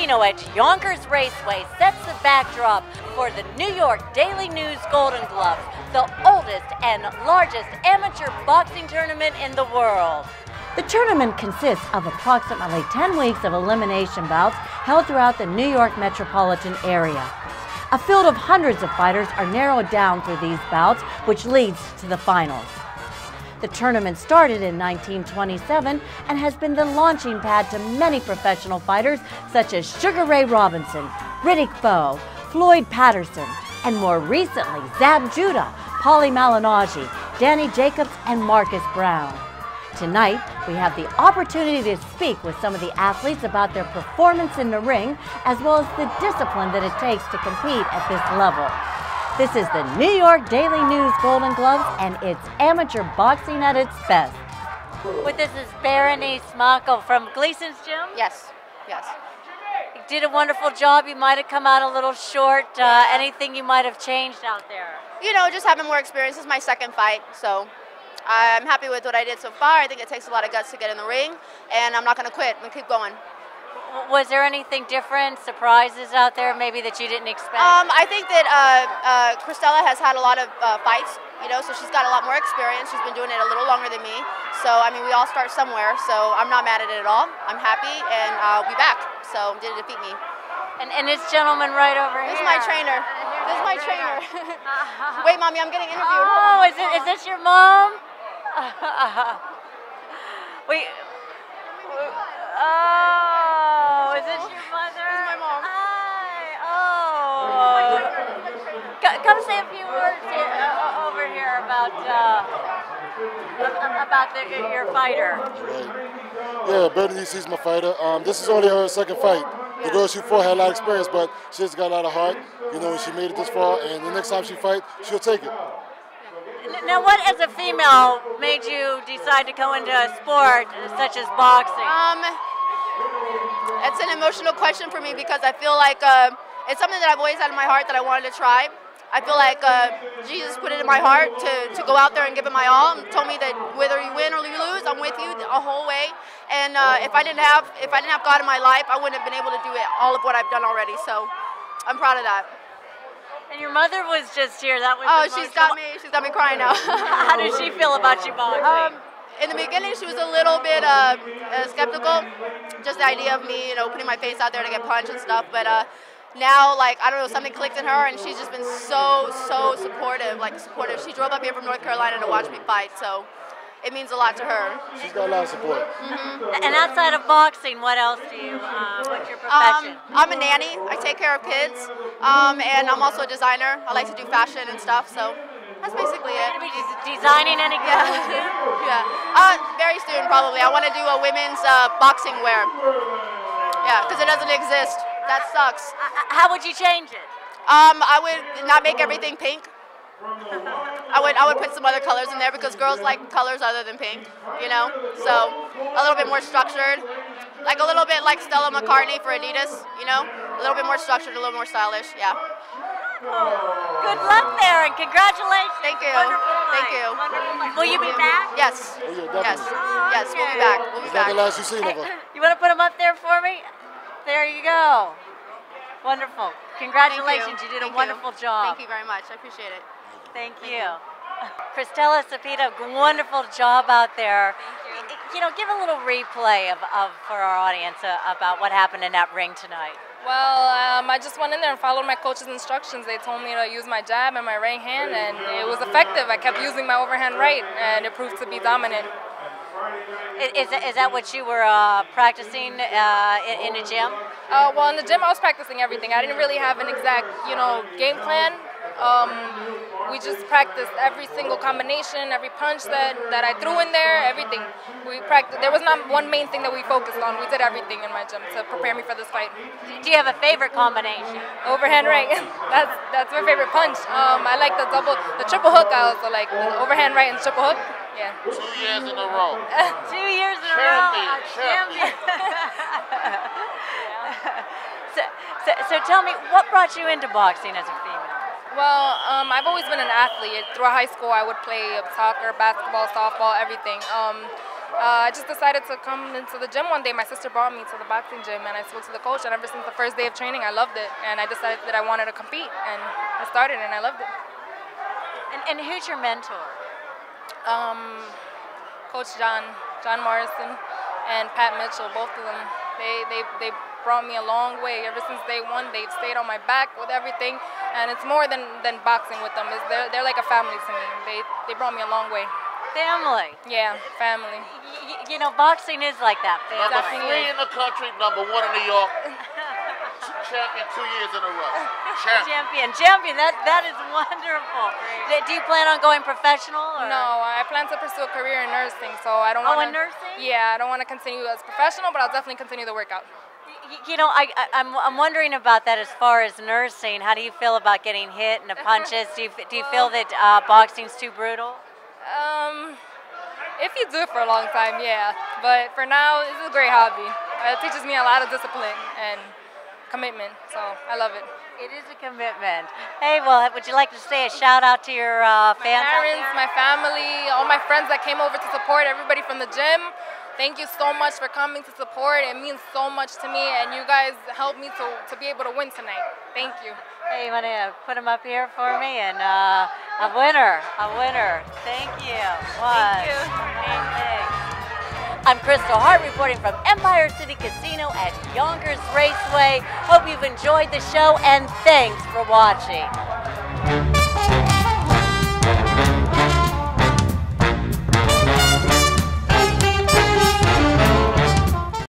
Casino at Yonkers Raceway sets the backdrop for the New York Daily News Golden Gloves, the oldest and largest amateur boxing tournament in the world. The tournament consists of approximately 10 weeks of elimination bouts held throughout the New York metropolitan area. A field of hundreds of fighters are narrowed down through these bouts, which leads to the finals. The tournament started in 1927 and has been the launching pad to many professional fighters such as Sugar Ray Robinson, Riddick Bowe, Floyd Patterson, and more recently Zab Judah, Paulie Malignaggi, Danny Jacobs, and Marcus Brown. Tonight, we have the opportunity to speak with some of the athletes about their performance in the ring, as well as the discipline that it takes to compete at this level. This is the New York Daily News Golden Gloves, and it's amateur boxing at its best. With this is Berenis Mako from Gleason's Gym. Yes, yes. You did a wonderful job. You might have come out a little short. Uh, anything you might have changed out there? You know, just having more experience. This is my second fight, so I'm happy with what I did so far. I think it takes a lot of guts to get in the ring, and I'm not going to quit. I'm going to keep going. Was there anything different, surprises out there, maybe that you didn't expect? Um, I think that uh, uh, Christella has had a lot of uh, fights, you know, so she's got a lot more experience. She's been doing it a little longer than me. So, I mean, we all start somewhere, so I'm not mad at it at all. I'm happy, and I'll be back. So, did it defeat me. And, and this gentleman right over this here. This is my trainer. This is my trainer. Wait, mommy, I'm getting interviewed. Oh, is, it, is this your mom? Wait. Oh, is this your mother? This is my mom. Hi. Oh. Come say a few words here, uh, over here about uh, about the, your fighter. Right. Yeah, Bernice is my fighter. Um, this is only her second fight. The girl she fought had a lot of experience, but she just got a lot of heart. You know, when she made it this far, and the next time she fight, she'll take it. Now, what as a female made you decide to go into a sport such as boxing? Um, it's an emotional question for me because I feel like uh, it's something that I've always had in my heart that I wanted to try. I feel like uh, Jesus put it in my heart to, to go out there and give it my all, and told me that whether you win or you lose, I'm with you the whole way. And uh, if I didn't have if I didn't have God in my life, I wouldn't have been able to do it, all of what I've done already. So I'm proud of that. And your mother was just here. That was. Oh, she's got me. She's got me crying now. How does she feel about you boxing? Um, in the beginning, she was a little bit uh, uh, skeptical. Just the idea of me, you know, putting my face out there to get punched and stuff. But uh, now, like, I don't know, something clicked in her, and she's just been so, so supportive. Like, supportive. She drove up here from North Carolina to watch me fight. So it means a lot to her. She's got a lot of support. Mm-hmm. And outside of boxing, what else do you? Uh, what's your profession? Um, I'm a nanny. I take care of kids, um, and I'm also a designer. I like to do fashion and stuff. So that's basically it. Are designing any clothes? Yeah. yeah. Uh, very soon, probably. I want to do a women's uh, boxing wear. Yeah, because it doesn't exist. That sucks. How would you change it? Um, I would not make everything pink. I would I would put some other colors in there because girls like colors other than pink, you know. So a little bit more structured, like a little bit like Stella McCartney for Adidas, you know, a little bit more structured, a little more stylish, yeah. Good luck there and congratulations. Thank you. Wonderful Thank you. Wonderful fight. Will you be back? Yes. Oh, yeah, Yes. definitely. Yes. We'll be back. We'll be It's not back. the last you seen of her. You want to put them up there for me? There you go. Wonderful. Congratulations. Thank You. did a wonderful you. job. Thank you very much. I appreciate it. Thank you. Christella Cepeda, wonderful job out there. Thank You know, give a little replay of, of for our audience uh, about what happened in that ring tonight. Well, um, I just went in there and followed my coach's instructions. They told me to use my jab and my right hand, and it was effective. I kept using my overhand right, and it proved to be dominant. I- Is, that what you were uh, practicing uh, in, in the gym? Uh, well, in the gym, I was practicing everything. I didn't really have an exact, you know, game plan. Um, we just practiced every single combination, every punch that, that I threw in there, everything. We practiced. There was not one main thing that we focused on. We did everything in my gym to prepare me for this fight. Do you have a favorite combination? Overhand right. that's that's my favorite punch. Um, I like the double, the triple hook. I also like the overhand right and triple hook. Yeah. Two years in a row. Two years in a Champion, row. a champion. so, so, so tell me, what brought you into boxing as a female? Well, um, I've always been an athlete. Throughout high school, I would play soccer, basketball, softball, everything. Um, uh, I just decided to come into the gym one day. My sister brought me to the boxing gym, and I spoke to the coach. And ever since the first day of training, I loved it. And I decided that I wanted to compete, and I started, and I loved it. And, and who's your mentor? Um, coach John, John Morrison, and Pat Mitchell, both of them. They they they brought me a long way. Ever since day one, they've stayed on my back with everything, and it's more than, than boxing with them. It's, they're, they're like a family to me. They, they brought me a long way. Family. Yeah, family. Y- you know, boxing is like that. Number three in the country, number one in New York. Champion two years in a row. Champion. Champion, champion. That that is wonderful. Do, do you plan on going professional? Or? No, I plan to pursue a career in nursing, so I don't Oh, want in nursing? Yeah, I don't want to continue as professional, but I'll definitely continue the workout. Y- You know, I, I, I'm, I'm wondering about that as far as nursing. How do you feel about getting hit and the punches? Do you, do you feel that uh, boxing's too brutal? Um, if you do it for a long time, yeah. But for now, it's a great hobby. It teaches me a lot of discipline and commitment, so I love it. It is a commitment. Hey, well, would you like to say a shout out to your uh, My fans? out parents, my family, all my friends that came over to support, everybody from the gym. Thank you so much for coming to support. It means so much to me, and you guys helped me to, to be able to win tonight. Thank you. Hey, you want to put them up here for me? And uh, a winner, a winner. Thank you. One. you. I'm Kristal Hart reporting from Empire City Casino at Yonkers Raceway. Hope you've enjoyed the show and thanks for watching.